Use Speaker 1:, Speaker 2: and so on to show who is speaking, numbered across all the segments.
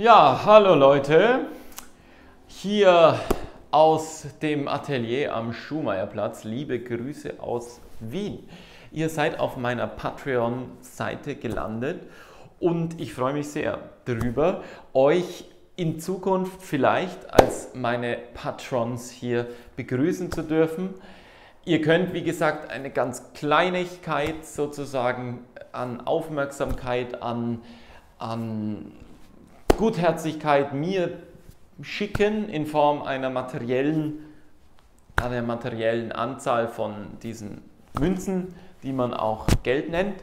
Speaker 1: Ja, hallo Leute. Hier aus dem Atelier am Schumacherplatz. Liebe Grüße aus Wien. Ihr seid auf meiner Patreon-Seite gelandet und ich freue mich sehr darüber, euch in Zukunft vielleicht als meine Patrons hier begrüßen zu dürfen. Ihr könnt, wie gesagt, eine ganz Kleinigkeit sozusagen an Aufmerksamkeit, an, an Gutherzigkeit mir schicken in Form einer materiellen, einer materiellen Anzahl von diesen Münzen, die man auch Geld nennt.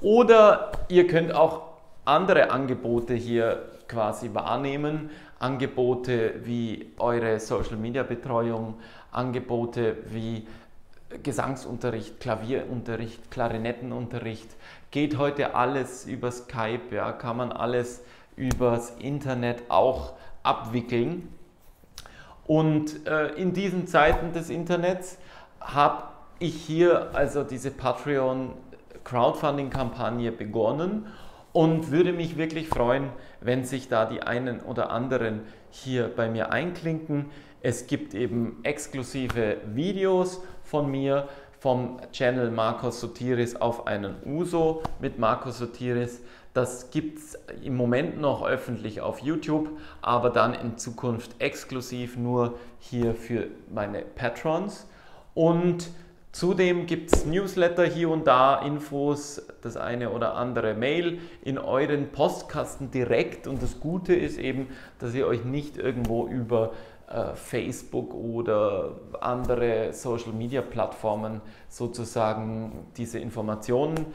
Speaker 1: Oder ihr könnt auch andere Angebote hier quasi wahrnehmen. Angebote wie eure Social Media Betreuung, Angebote wie Gesangsunterricht, Klavierunterricht, Klarinettenunterricht. Geht heute alles über Skype, ja, kann man alles übers Internet auch abwickeln. Und äh, in diesen Zeiten des Internets habe ich hier also diese Patreon Crowdfunding Kampagne begonnen und würde mich wirklich freuen, wenn sich da die einen oder anderen hier bei mir einklinken. Es gibt eben exklusive Videos von mir vom Channel Marcos Sotiris auf einen Uso mit Marcos Sotiris. Das gibt es im Moment noch öffentlich auf YouTube, aber dann in Zukunft exklusiv nur hier für meine Patrons. Und zudem gibt es Newsletter hier und da, Infos, das eine oder andere Mail in euren Postkasten direkt. Und das Gute ist eben, dass ihr euch nicht irgendwo über äh, Facebook oder andere Social-Media-Plattformen sozusagen diese Informationen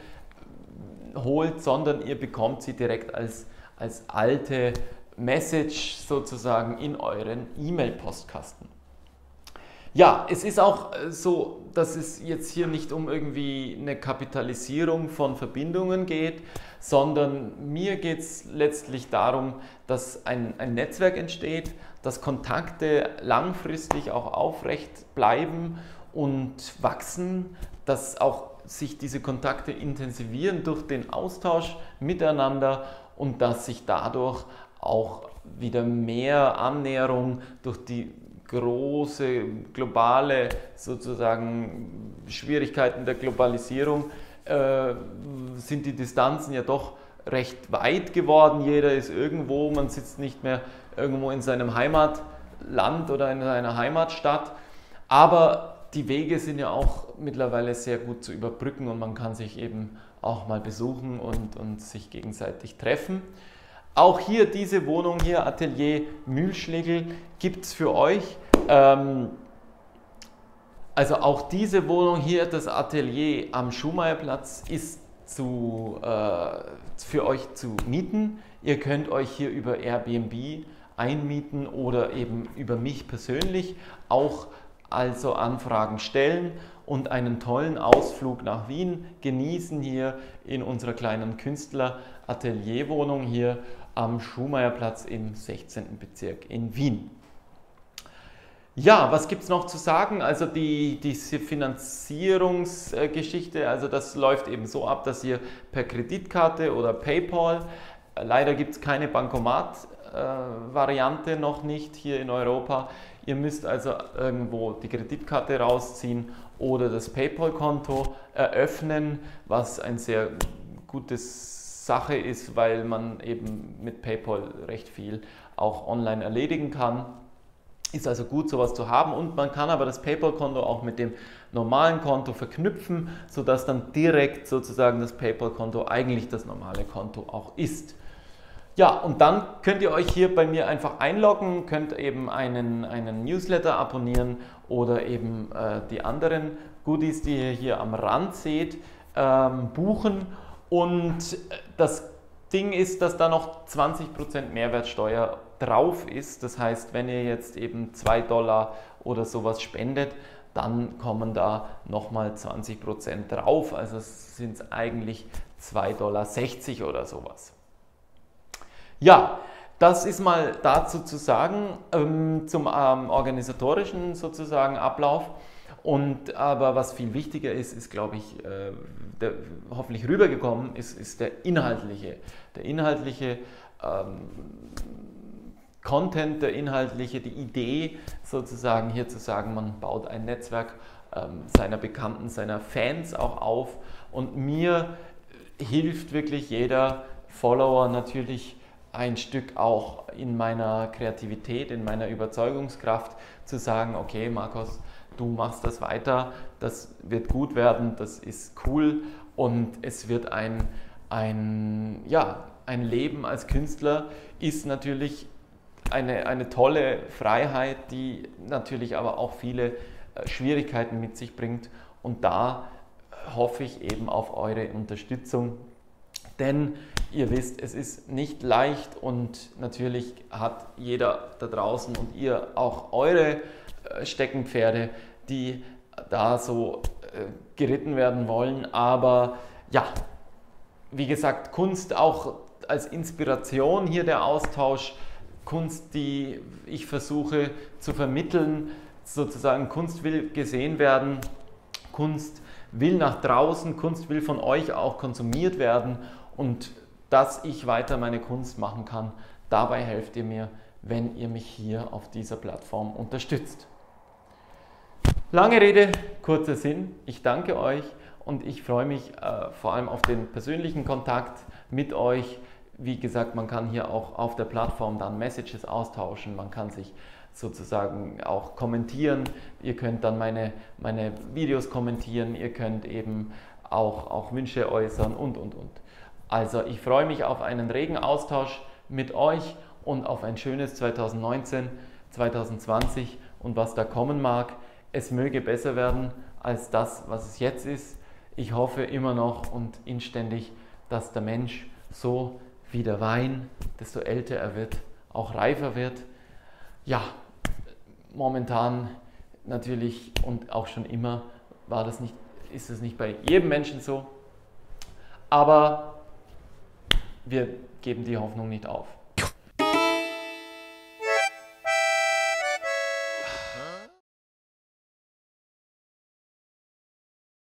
Speaker 1: holt, sondern ihr bekommt sie direkt als, als alte Message sozusagen in euren E-Mail-Postkasten. Ja, es ist auch äh, so, dass es jetzt hier nicht um irgendwie eine Kapitalisierung von Verbindungen geht, sondern mir geht es letztlich darum, dass ein, ein Netzwerk entsteht, dass Kontakte langfristig auch aufrecht bleiben und wachsen, dass auch sich diese Kontakte intensivieren durch den Austausch miteinander und dass sich dadurch auch wieder mehr Annäherung durch die große globale sozusagen Schwierigkeiten der Globalisierung äh, sind die Distanzen ja doch recht weit geworden. Jeder ist irgendwo, man sitzt nicht mehr irgendwo in seinem Heimatland oder in seiner Heimatstadt. Aber die Wege sind ja auch mittlerweile sehr gut zu überbrücken und man kann sich eben auch mal besuchen und, und sich gegenseitig treffen. Auch hier diese Wohnung hier, Atelier Mühlschlegel, gibt es für euch. Ähm, also auch diese Wohnung hier, das Atelier am Schumeyerplatz, ist zu, äh, für euch zu mieten. Ihr könnt euch hier über Airbnb einmieten oder eben über mich persönlich auch also Anfragen stellen und einen tollen Ausflug nach Wien genießen hier in unserer kleinen Künstler-Atelierwohnung hier am Schumacherplatz im 16. Bezirk in Wien. Ja, was gibt es noch zu sagen? Also die, diese Finanzierungsgeschichte, also das läuft eben so ab, dass ihr per Kreditkarte oder PayPal, leider gibt es keine Bankomat-Variante noch nicht hier in Europa, Ihr müsst also irgendwo die Kreditkarte rausziehen oder das PayPal-Konto eröffnen, was eine sehr gute Sache ist, weil man eben mit PayPal recht viel auch online erledigen kann. Ist also gut, sowas zu haben und man kann aber das PayPal-Konto auch mit dem normalen Konto verknüpfen, sodass dann direkt sozusagen das PayPal-Konto eigentlich das normale Konto auch ist. Ja, und dann könnt ihr euch hier bei mir einfach einloggen, könnt eben einen, einen Newsletter abonnieren oder eben äh, die anderen Goodies, die ihr hier am Rand seht, ähm, buchen. Und das Ding ist, dass da noch 20% Mehrwertsteuer drauf ist. Das heißt, wenn ihr jetzt eben 2 Dollar oder sowas spendet, dann kommen da nochmal 20% drauf. Also sind es eigentlich 2,60 Dollar oder sowas. Ja, das ist mal dazu zu sagen ähm, zum ähm, organisatorischen sozusagen Ablauf. Und aber was viel wichtiger ist, ist, glaube ich, äh, der, hoffentlich rübergekommen ist, ist der inhaltliche, der inhaltliche ähm, Content, der inhaltliche, die Idee sozusagen hier zu sagen, man baut ein Netzwerk ähm, seiner Bekannten, seiner Fans auch auf und mir hilft wirklich jeder Follower natürlich ein Stück auch in meiner Kreativität, in meiner Überzeugungskraft zu sagen, okay Markus, du machst das weiter, das wird gut werden, das ist cool und es wird ein, ein, ja, ein Leben als Künstler ist natürlich eine, eine tolle Freiheit, die natürlich aber auch viele äh, Schwierigkeiten mit sich bringt. Und da hoffe ich eben auf eure Unterstützung. Denn ihr wisst, es ist nicht leicht und natürlich hat jeder da draußen und ihr auch eure äh, Steckenpferde, die da so äh, geritten werden wollen. Aber ja, wie gesagt, Kunst auch als Inspiration hier der Austausch, Kunst, die ich versuche zu vermitteln, sozusagen Kunst will gesehen werden, Kunst will nach draußen, Kunst will von euch auch konsumiert werden und dass ich weiter meine Kunst machen kann, dabei helft ihr mir, wenn ihr mich hier auf dieser Plattform unterstützt. Lange Rede, kurzer Sinn. Ich danke euch und ich freue mich äh, vor allem auf den persönlichen Kontakt mit euch. Wie gesagt, man kann hier auch auf der Plattform dann Messages austauschen, man kann sich sozusagen auch kommentieren. Ihr könnt dann meine, meine Videos kommentieren, ihr könnt eben auch, auch Wünsche äußern und, und, und. Also ich freue mich auf einen regen Austausch mit euch und auf ein schönes 2019, 2020 und was da kommen mag. Es möge besser werden als das, was es jetzt ist. Ich hoffe immer noch und inständig, dass der Mensch so wie der Wein, desto älter er wird, auch reifer wird. Ja, momentan natürlich und auch schon immer war das nicht, ist es nicht bei jedem Menschen so. Aber wir geben die Hoffnung nicht auf.